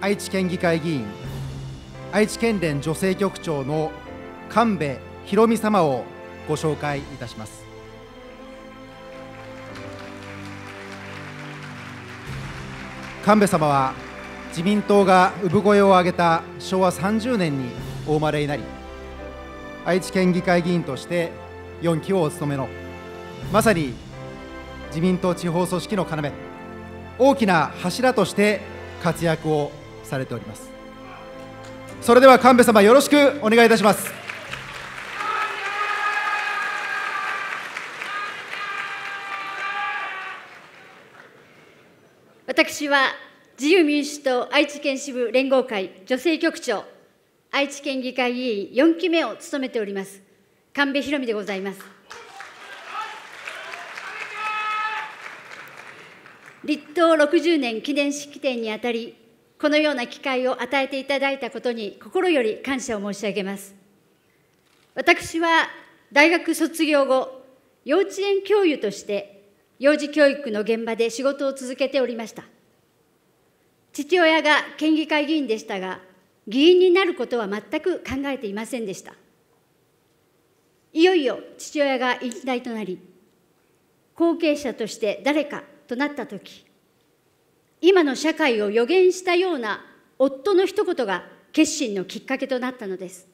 愛知県議会議員愛知県連女性局長の神戸博美様をご紹介いたします。神戸様は自民党が産声を上げた昭和30年にお生まれになり愛知県議会議員として4期をお務めのまさに自民党地方組織の要大きな柱として活躍をされております。それでは神戸様よろしくお願いいたします。私は自由民主党愛知県支部連合会女性局長愛知県議会議員4期目を務めております神戸博美でございます。立党60年記念式典にあたりこのような機会を与えていただいたことに心より感謝を申し上げます。私は大学卒業後幼稚園教諭として幼児教育の現場で仕事を続けておりました。父親が県議会議員でしたが議員になることは全く考えていませんでした。いよいよ父親が引退となり後継者として誰かとなった時今の社会を予言したような夫の一言が決心のきっかけとなったのです。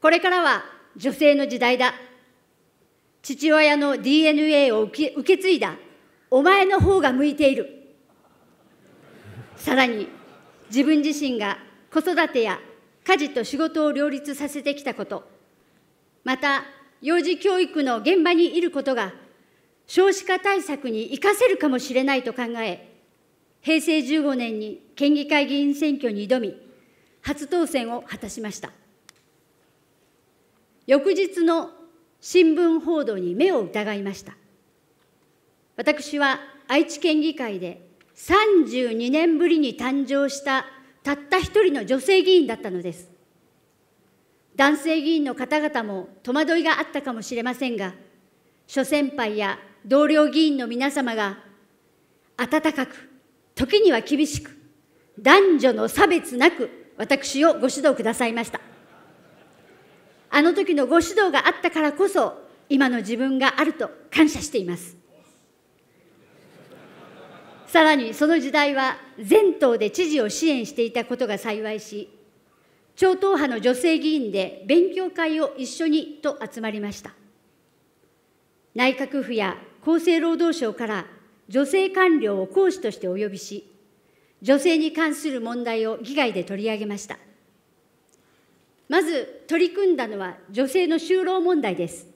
これからは女性の時代だ。父親の DNA を受け受け継いだお前の方が向いている。さらに自分自身が子育てや家事と仕事を両立させてきたこと。また幼児教育の現場にいることが少子化対策に生かせるかもしれないと考え、平成15年に県議会議員選挙に挑み、初当選を果たしました。翌日の新聞報道に目を疑いました。私は愛知県議会で32年ぶりに誕生したたった一人の女性議員だったのです。男性議員の方々も戸惑いがあったかもしれませんが、諸先輩や同僚議員の皆様が温かく、時には厳しく、男女の差別なく私をご指導くださいました。あの時のご指導があったからこそ、今の自分があると感謝しています。さらにその時代は全党で知事を支援していたことが幸いし、超党派の女性議員で勉強会を一緒にと集まりました。内閣府や厚生労働省から女性官僚を講師としてお呼びし、女性に関する問題を議会で取り上げました。まず取り組んだのは女性の就労問題です。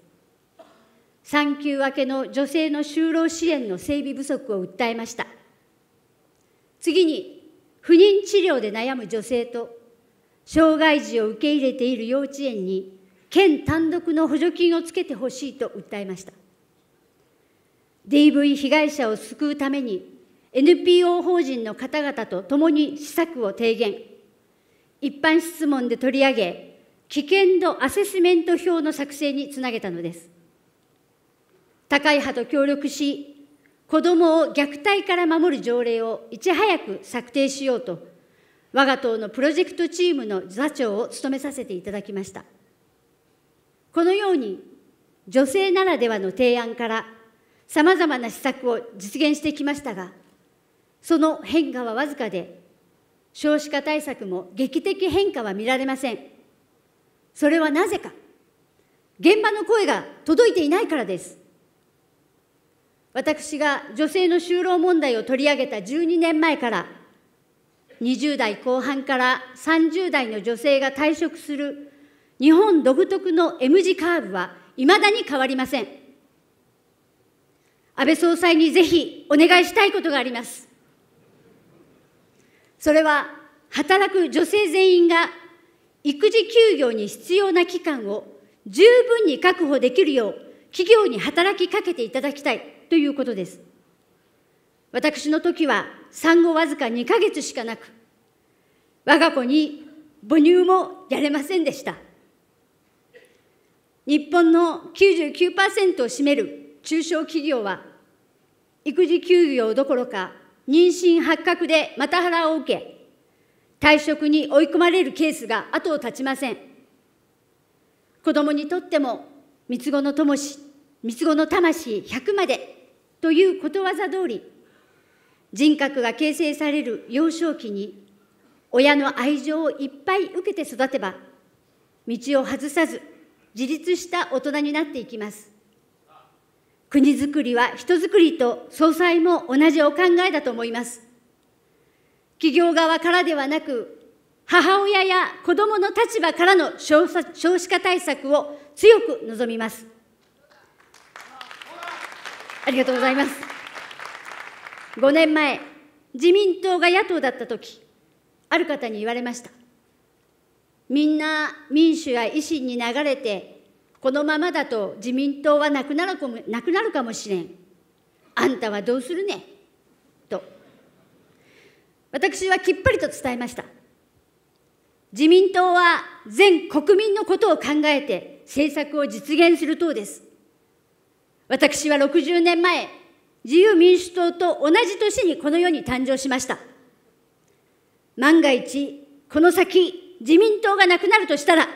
産休明けの女性の就労支援の整備不足を訴えました。次に、不妊治療で悩む女性と、障害児を受け入れている幼稚園に、県単独の補助金をつけてほしいと訴えました。DV 被害者を救うために NPO 法人の方々と共に施策を提言、一般質問で取り上げ、危険度アセスメント表の作成につなげたのです。高い派と協力し、子どもを虐待から守る条例をいち早く策定しようと、我が党のプロジェクトチームの座長を務めさせていただきました。このように、女性ならではの提案からさまざまな施策を実現してきましたが、その変化はわずかで、少子化対策も劇的変化は見られません。それはなぜか、現場の声が届いていないからです。私が女性の就労問題を取り上げた12年前から、20代後半から30代の女性が退職する日本独特の M 字カーブはいまだに変わりません。安倍総裁にぜひお願いしたいことがあります。それは、働く女性全員が育児休業に必要な期間を十分に確保できるよう、企業に働きかけていただきたいということです。私の時は産後わずか2ヶ月しかなく、我が子に母乳もやれませんでした。日本の99%を占める中小企業は、育児休業どころか、妊娠発覚でマタハラを受け、退職に追い込まれるケースが後を絶ちません。子どもにとっても三つ子の友し、三つ子の魂100までということわざ通り、人格が形成される幼少期に、親の愛情をいっぱい受けて育てば、道を外さず、自立した大人になっていきます。国づくりは人づくりと総裁も同じお考えだと思います。企業側からではなく、母親や子どもの立場からの少子化対策を強く望みます。ありがとうございます。5年前、自民党が野党だったとき、ある方に言われました。みんな民主や維新に流れて、このままだと自民党はなくなるかもなくなるかもしれん。あんたはどうするね？と。私はきっぱりと伝えました。自民党は全国民のことを考えて政策を実現する党です。私は60年前、自由民主党と同じ年にこの世に誕生しました。万が一、この先、自民党がなくなるとしたら、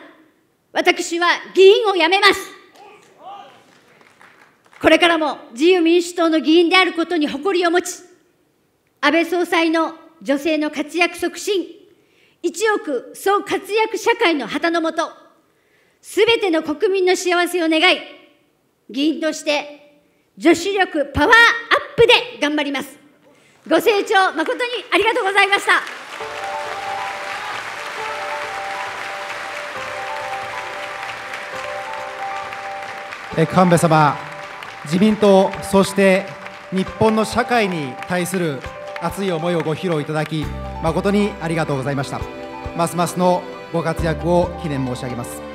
私は議員を辞めます。これからも自由民主党の議員であることに誇りを持ち、安倍総裁の女性の活躍促進、一億総活躍社会の旗のもと、すべての国民の幸せを願い、議員として女子力パワーアップで頑張ります。ご清聴誠にありがとうございました。神戸様、自民党、そして日本の社会に対する熱い思いをご披露いただき誠にありがとうございました。ますますのご活躍を記念申し上げます。